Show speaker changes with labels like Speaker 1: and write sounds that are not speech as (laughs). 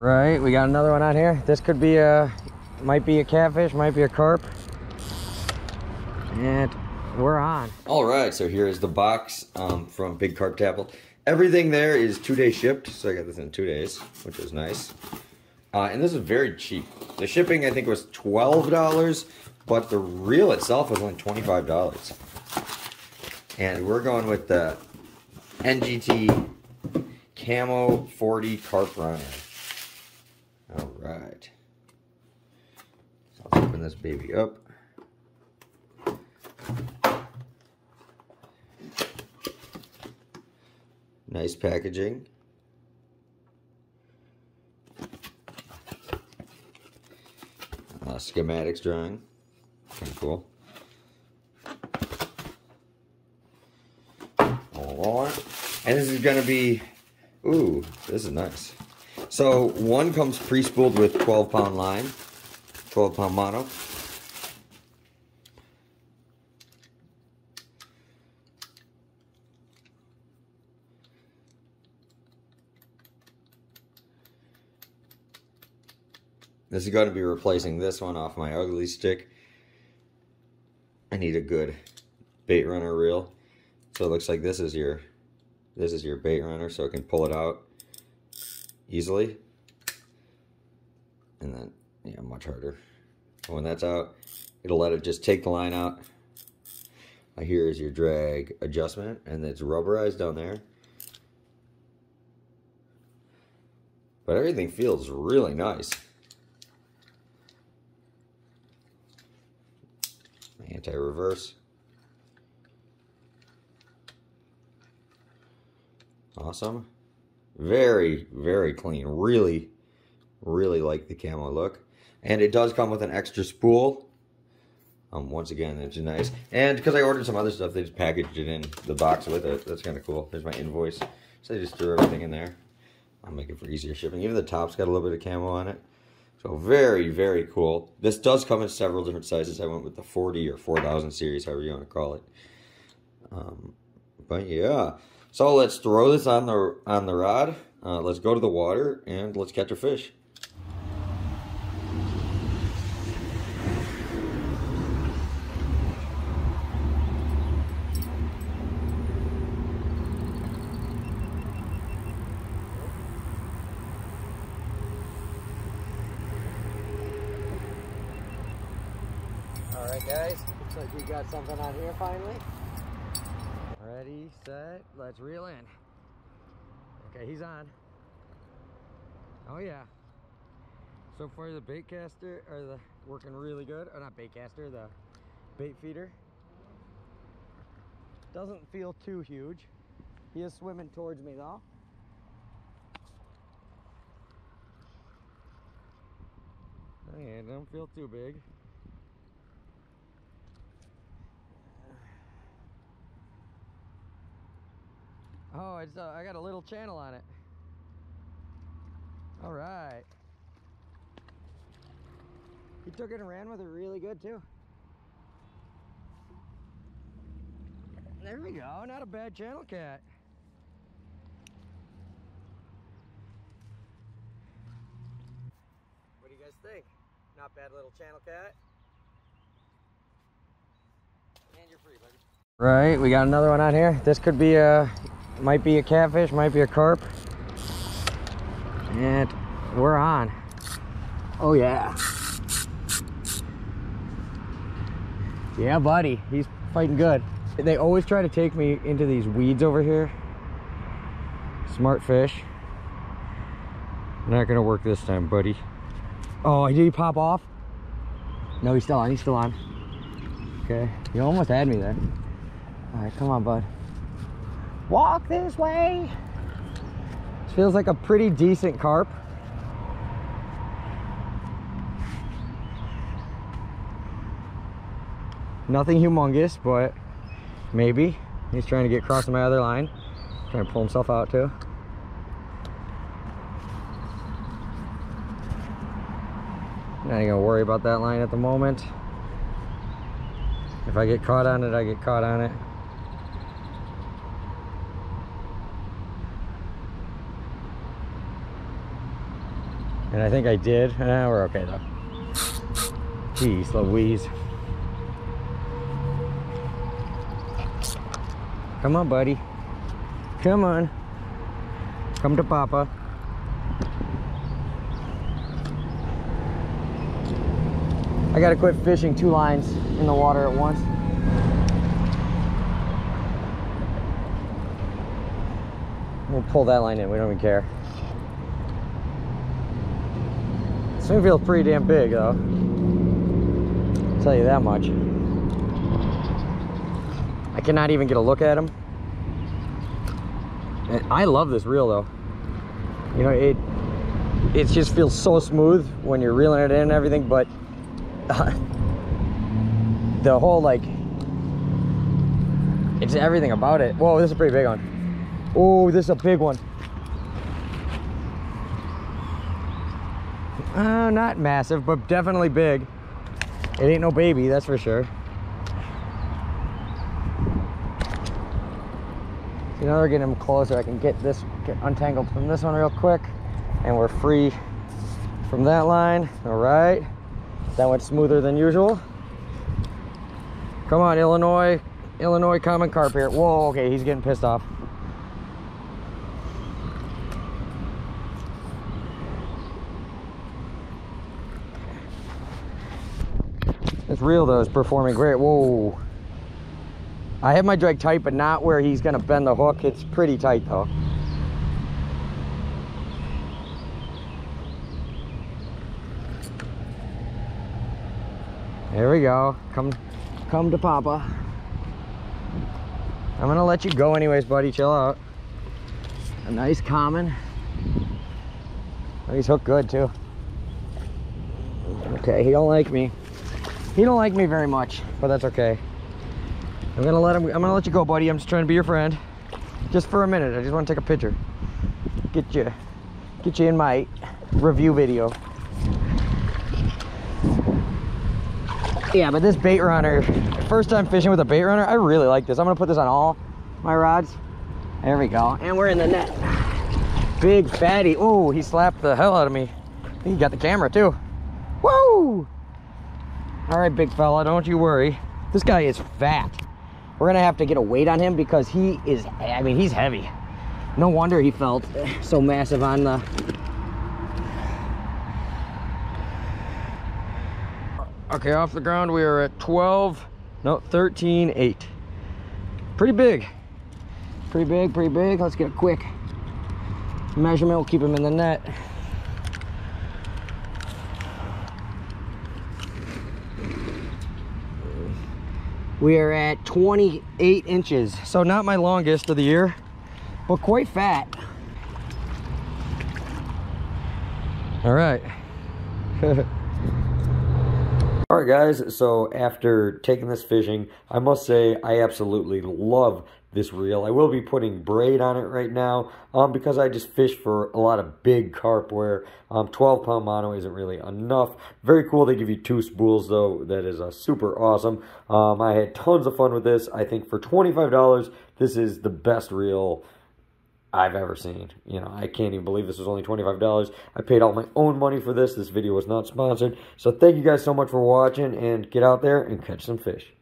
Speaker 1: Right, we got another one out here. This could be a, might be a catfish, might be a carp. And we're on.
Speaker 2: All right, so here is the box um, from Big Carp Tackle. Everything there is two day shipped, so I got this in two days, which was nice. Uh, and this is very cheap. The shipping, I think, was $12, but the reel itself was only $25. And we're going with the NGT Camo 40 Carp Runner. All right. So let's open this baby up. Nice packaging. Uh, schematics drawing. Kind of cool. Alright. And this is going to be... Ooh, this is nice. So, one comes pre-spooled with 12 pound line. 12 pound mono. This is going to be replacing this one off my Ugly Stik. I need a good bait runner reel. So it looks like this is your this is your bait runner so it can pull it out easily. And then yeah, much harder. And when that's out, it'll let it just take the line out. Here is your drag adjustment and it's rubberized down there. But everything feels really nice. anti-reverse. Awesome. Very, very clean. Really, really like the camo look. And it does come with an extra spool. Um, once again, it's nice. And because I ordered some other stuff, they just packaged it in the box with it. That's kind of cool. There's my invoice. So they just threw everything in there. I'll make it for easier shipping. Even the top's got a little bit of camo on it. So very, very cool. This does come in several different sizes. I went with the 40 or 4000 series, however you want to call it. Um, but yeah, so let's throw this on the on the rod. Uh, let's go to the water and let's catch a fish.
Speaker 1: Alright guys, looks like we got something on here finally. Ready, set, let's reel in. Okay, he's on. Oh yeah. So far the bait caster, or the, working really good. Or not bait caster, the bait feeder. Doesn't feel too huge. He is swimming towards me though. Oh yeah, don't feel too big. Oh, it's uh, I got a little channel on it. All right. He took it and ran with it really good too. There we go. Not a bad channel cat. What do you guys think? Not bad little channel cat. And you're free, buddy. Right, we got another one on here. This could be a might be a catfish, might be a carp. And we're on. Oh yeah. Yeah, buddy. He's fighting good. They always try to take me into these weeds over here. Smart fish. Not gonna work this time, buddy. Oh, did he pop off? No, he's still on. He's still on. Okay. You almost had me there. All right, come on, bud. Walk this way. This feels like a pretty decent carp. Nothing humongous, but maybe. He's trying to get across my other line. Trying to pull himself out too. Not even gonna worry about that line at the moment. If I get caught on it, I get caught on it. And I think I did. Uh, we're okay though. Jeez Louise. Come on, buddy. Come on. Come to Papa. I gotta quit fishing two lines in the water at once. We'll pull that line in, we don't even care. Feels pretty damn big though. I'll tell you that much. I cannot even get a look at him. And I love this reel though. You know, it it just feels so smooth when you're reeling it in and everything, but uh, (laughs) the whole like it's everything about it. Whoa, this is a pretty big one. Oh, this is a big one. Uh, not massive, but definitely big. It ain't no baby, that's for sure. See, now they're getting closer. I can get this get untangled from this one real quick, and we're free from that line. All right, that went smoother than usual. Come on, Illinois, Illinois common carp here. Whoa, okay, he's getting pissed off. This reel though is performing great. Whoa. I have my drag tight, but not where he's gonna bend the hook. It's pretty tight though. There we go. Come, come to Papa. I'm gonna let you go anyways, buddy. Chill out. A nice common. Oh, he's hooked good too. Okay, he don't like me. He don't like me very much, but that's okay. I'm gonna let him, I'm gonna let you go, buddy. I'm just trying to be your friend. Just for a minute, I just wanna take a picture. Get you, get you in my review video. Yeah, but this bait runner, first time fishing with a bait runner, I really like this. I'm gonna put this on all my rods. There we go, and we're in the net. Big fatty, oh, he slapped the hell out of me. He got the camera too. Woo! All right, big fella, don't you worry. This guy is fat. We're gonna have to get a weight on him because he is, I mean, he's heavy. No wonder he felt so massive on the, Okay, off the ground we are at 12, no, 13, 8. Pretty big. Pretty big, pretty big. Let's get a quick measurement. We'll keep him in the net. We are at 28 inches. So not my longest of the year, but quite fat. All right. (laughs)
Speaker 2: All right, guys. So after taking this fishing, I must say I absolutely love this reel. I will be putting braid on it right now um, because I just fish for a lot of big carp where um, 12 pound mono isn't really enough. Very cool. They give you two spools though. That is uh, super awesome. Um, I had tons of fun with this. I think for $25, this is the best reel I've ever seen. You know, I can't even believe this was only $25. I paid all my own money for this. This video was not sponsored. So thank you guys so much for watching and get out there and catch some fish.